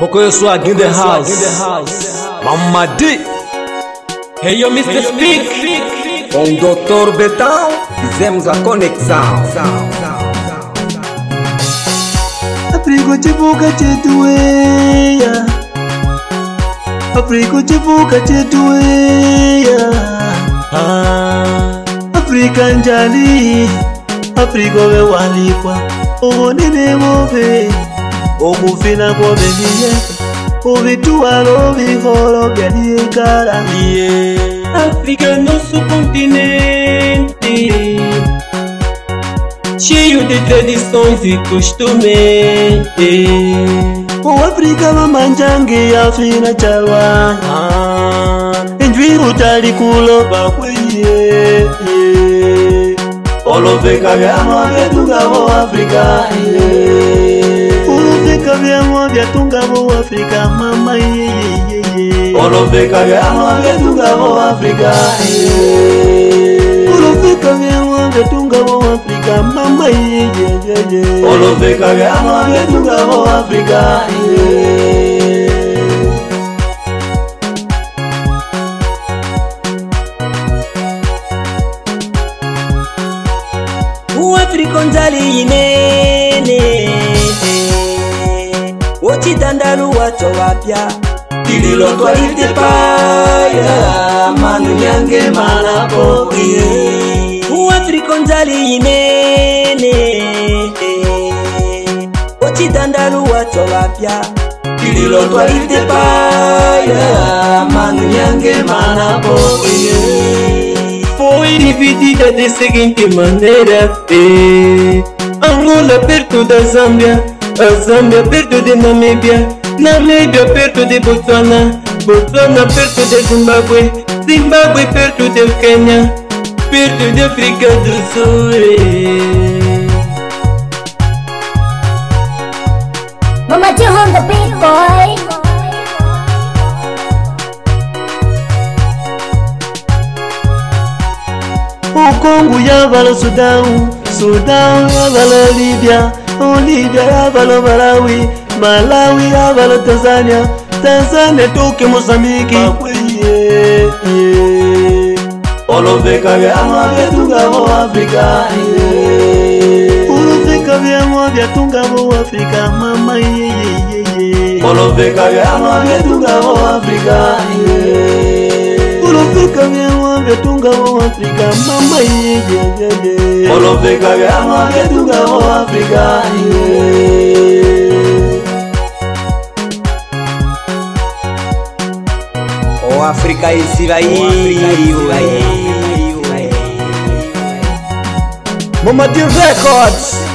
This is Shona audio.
Boko yo Swag in the house. Mama D. Hey yo Mr. Speak. Bon Dr. Betal, konek zao Afriko chifuka chetu weya. Afriko chifuka chetu weya. Afrika ah. njali. Afriko we walikwa. Ubonene wowe. okufina kwobeniye ubituwalo bihoro byaliekala iye afrika nusu kontinenti ciyu de tradisyon zikustume uafrika mamanjange yafina calwa enjwiru ah. tali kuloba kweiye olofeka byamwavetungavo afrika iye Olobeka vyalwa vyatunga vo Afrika mama ye ye ye ye Olobeka vyalwa vyatunga vo Afrika Olobeka vyalwa vyatunga vo Afrika mama ye ye ye ye Olobeka vyalwa vyatunga vo Afrika Uwa frikonzali yine aluwato wapya ililotwalitepaya manu nyange malabo uafrika onzali yinene ocitanda aluwato wapya ililotwalitepaya manu nyange malabo Foi dividida de seguinte maneira eh. Angola perto da Zâmbia A Zâmbia perto de Namíbia na radio perto de botswana botswana perto de zimbabwe zimbabwe perto de kenya perto de africa do sul Mama, do you hold the big boy? O Congo yavala Sudão, Sudão yavala Líbia, o Líbia yavala Malawi, malawi avala tanzania tanzania toke mozambiki olofeka vyamwa vyatungavo afrika olofeka vyamwa vyatungavo afrika mama olofeka vyamwa vyatungavo afrika olofeka vyamwa vyatungavo afrika mama olofeka vyamwa vyatungavo afrika yeah. afrika isiva yiwe momatirecords